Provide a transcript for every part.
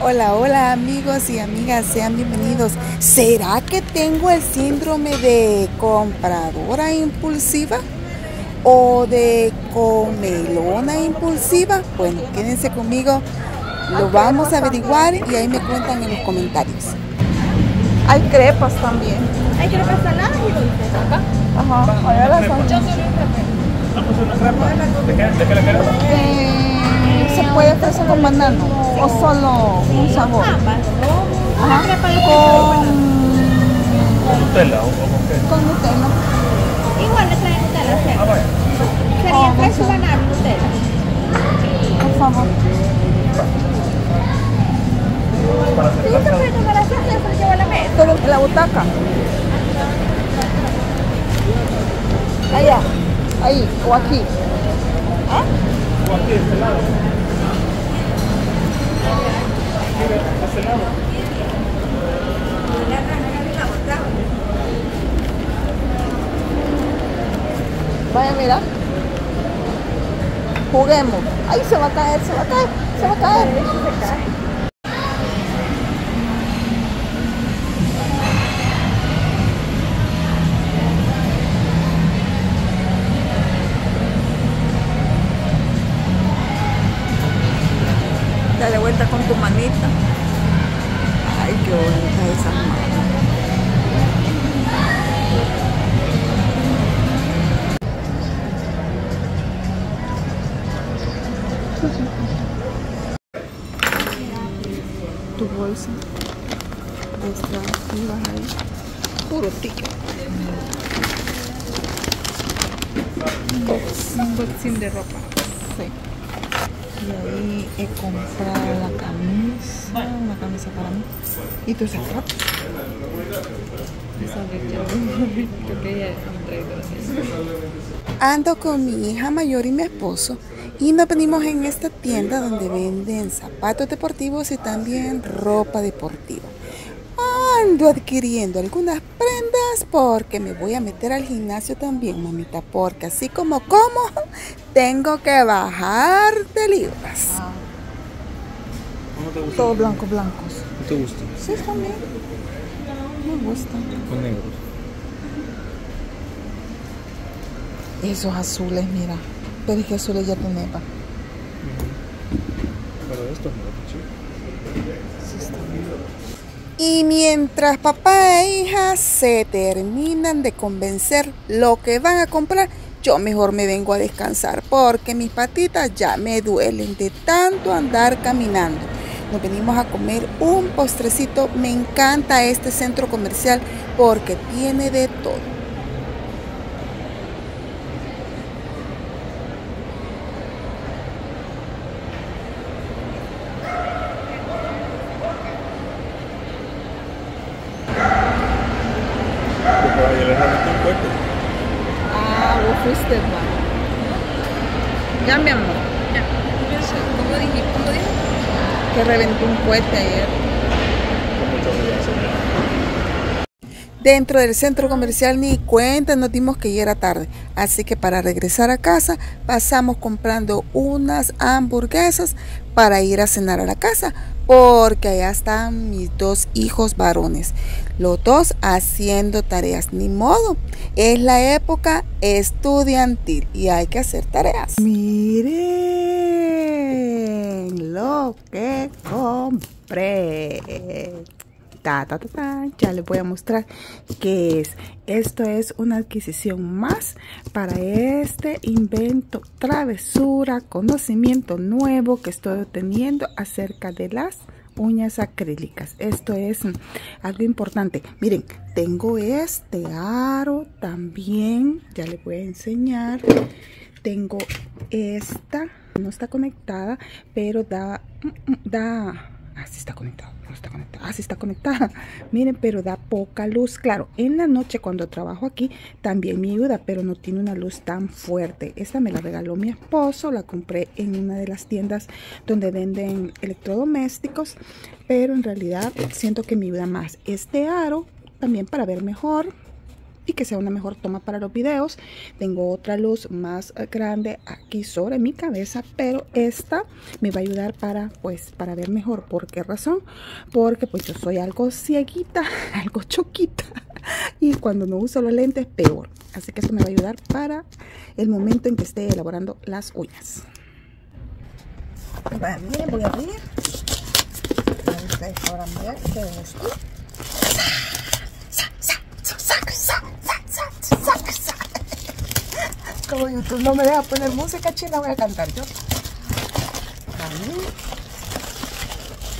Hola, hola amigos y amigas, sean bienvenidos. ¿Será que tengo el síndrome de compradora impulsiva o de comelona impulsiva? Bueno, quédense conmigo, lo vamos a averiguar y ahí me cuentan en los comentarios. Hay crepas también. Hay crepas saladas y dulces. Acá. Ajá, allá las. Yo soy un ¿De qué, de qué queremos? ¿Se puede hacer con banano o solo un sabor? Ajá. Con, ¿Nutella o, con qué? con Nutella. Igual le traen Nutella Ah, siempre. vaya. Sería Oh, tres sí. banano Nutella. Por favor. Para Sí, salsa. perfecto para hacer eso, llevo a la mesa. Pero en la butaca. Allá. Ahí. O aquí. O aquí, este lado. Mira, de este lado. Vaya, mira. Juguemos. Ahí se va a caer, se va a caer, se va a bolsa extra y vas ahí puro ticket Un boxing de ropa. sí. y ahí he comprado la camisa una camisa para mí y han traído así. ando con mi hija mayor y mi esposo y nos venimos en esta tienda donde venden zapatos deportivos y también ropa deportiva ando adquiriendo algunas prendas porque me voy a meter al gimnasio también, mamita, porque así como como, tengo que bajar de libras. ¿Cómo te gusta? Todo blanco, blancos. ¿Qué te gusta? Sí, también. Me gustan. Con negros. Esos azules, mira. Y mientras papá e hija se terminan de convencer lo que van a comprar, yo mejor me vengo a descansar porque mis patitas ya me duelen de tanto andar caminando. Nos venimos a comer un postrecito. Me encanta este centro comercial porque tiene de todo. Porque vaya, le reventé un cohete. Ya, mi amor. ¿Cómo dije? ¿Cómo dije? Que reventó un ayer. Dentro del centro comercial ni cuenta nos dimos que ya era tarde, así que para regresar a casa pasamos comprando unas hamburguesas para ir a cenar a la casa, porque allá están mis dos hijos varones, los dos haciendo tareas, ni modo, es la época estudiantil y hay que hacer tareas. Miren lo que compré. Ya les voy a mostrar qué es. Esto es una adquisición más para este invento, travesura, conocimiento nuevo que estoy obteniendo acerca de las uñas acrílicas. Esto es algo importante. Miren, tengo este aro también. Ya les voy a enseñar. Tengo esta. No está conectada, pero da, mm, mm, da Ah, sí está conectado, Ah, sí está conectada. Miren, pero da poca luz. Claro, en la noche cuando trabajo aquí también me ayuda, pero no tiene una luz tan fuerte. Esta me la regaló mi esposo, la compré en una de las tiendas donde venden electrodomésticos, pero en realidad siento que me ayuda más. Este aro también para ver mejor y que sea una mejor toma para los videos. Tengo otra luz más eh, grande aquí sobre mi cabeza, pero esta me va a ayudar para, pues, para ver mejor. ¿Por qué razón? Porque pues yo soy algo cieguita, algo choquita. Y cuando no uso los lentes, peor. Así que esto me va a ayudar para el momento en que esté elaborando las uñas. Voy a ver. Como YouTube no me deja poner música china, voy a cantar yo.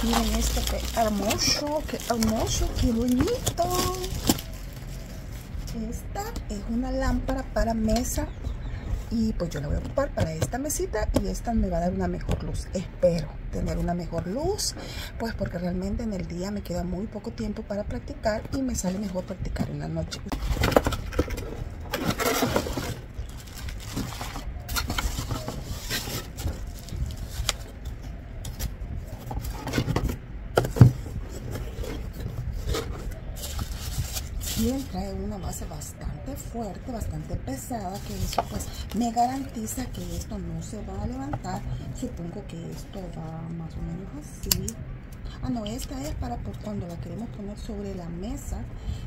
Miren esto, qué hermoso, qué hermoso, qué bonito. Esta es una lámpara para mesa y pues yo la voy a ocupar para esta mesita y esta me va a dar una mejor luz espero tener una mejor luz pues porque realmente en el día me queda muy poco tiempo para practicar y me sale mejor practicar en la noche Bien, una base bastante fuerte, bastante pesada, que eso pues me garantiza que esto no se va a levantar. Supongo que esto va más o menos así. Ah, no, esta es para por cuando la queremos poner sobre la mesa,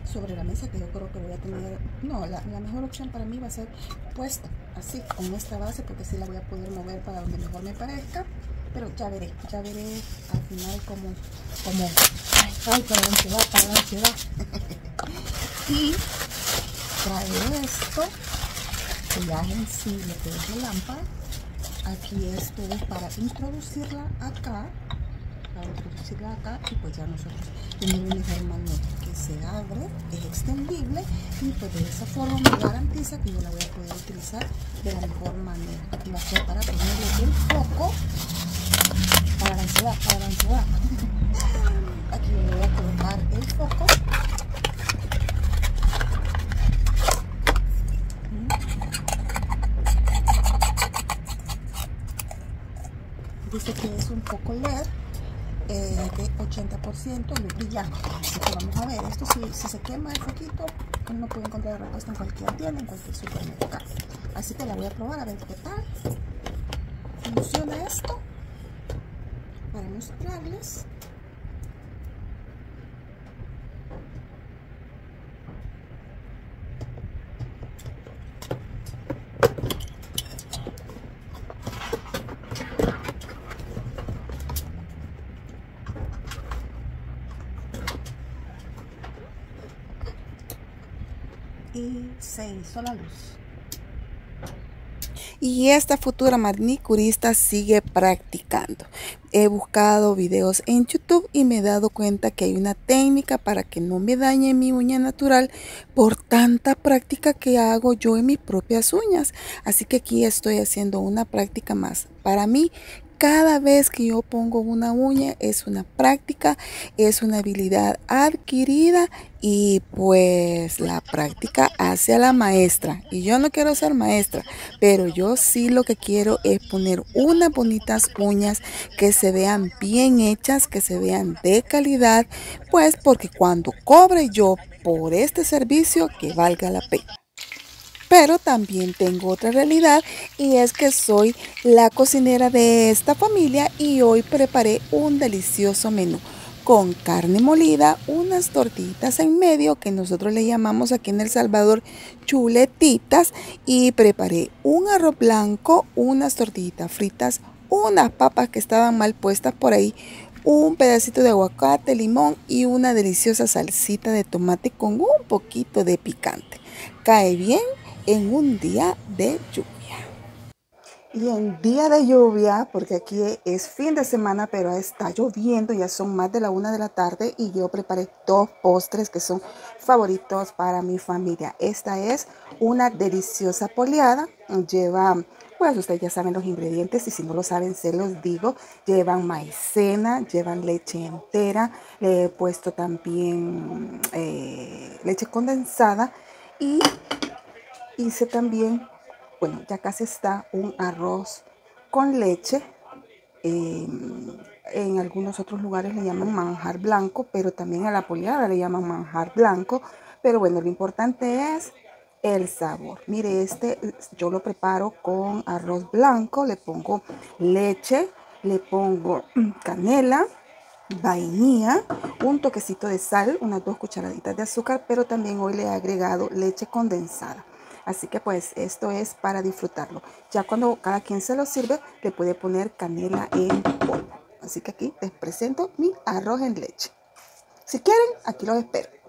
sobre la mesa que yo creo que voy a tener, no, la, la mejor opción para mí va a ser puesta así, con esta base, porque así la voy a poder mover para donde mejor me parezca. Pero ya veré, ya veré al final como, como, ay, ay, va, para dónde va. y trae esto que ya sí lo que es la lámpara. Aquí esto es para introducirla acá para introducirla acá y pues ya nosotros tenemos un magneto que se abre es extendible y pues de esa forma me garantiza que yo la voy a poder utilizar de la mejor manera. Y va a ser para ponerle el foco para la para la ansiedad aquí le voy a colocar el foco dice que es un foco LED eh, de 80% luz brillante. Así que vamos a ver, esto si, si se quema el foquito, uno puede encontrar respuesta en cualquier tienda, en cualquier supermercado. Así que la voy a probar a ver qué tal funciona esto para mostrarles. Y se hizo la luz. Y esta futura manicurista sigue practicando. He buscado videos en YouTube y me he dado cuenta que hay una técnica para que no me dañe mi uña natural por tanta práctica que hago yo en mis propias uñas. Así que aquí estoy haciendo una práctica más para mí cada vez que yo pongo una uña es una práctica, es una habilidad adquirida y pues la práctica hace a la maestra. Y yo no quiero ser maestra, pero yo sí lo que quiero es poner unas bonitas uñas que se vean bien hechas, que se vean de calidad, pues porque cuando cobre yo por este servicio que valga la pena. Pero también tengo otra realidad y es que soy la cocinera de esta familia y hoy preparé un delicioso menú con carne molida, unas tortitas en medio que nosotros le llamamos aquí en El Salvador chuletitas y preparé un arroz blanco, unas tortitas fritas, unas papas que estaban mal puestas por ahí, un pedacito de aguacate, limón y una deliciosa salsita de tomate con un poquito de picante. Cae bien en un día de lluvia. Y en día de lluvia, porque aquí es fin de semana, pero está lloviendo, ya son más de la una de la tarde y yo preparé dos postres que son favoritos para mi familia. Esta es una deliciosa poleada, lleva, pues ustedes ya saben los ingredientes y si no lo saben se los digo, llevan maicena, llevan leche entera, le he puesto también eh, leche condensada y hice también, bueno, ya casi está un arroz con leche. Em, en algunos otros lugares le llaman manjar blanco, pero también a la poliada le llaman manjar blanco. Pero bueno, lo importante es el sabor. Mire, este yo lo preparo con arroz blanco, le pongo leche, le pongo mm, canela, vainilla, un toquecito de sal, unas dos cucharaditas de azúcar, pero también hoy le he agregado leche condensada. Así que pues esto es para disfrutarlo. Ya cuando cada quien se lo sirve, le puede poner canela en polvo. Así que aquí les presento mi arroz en leche. Si quieren, aquí los espero.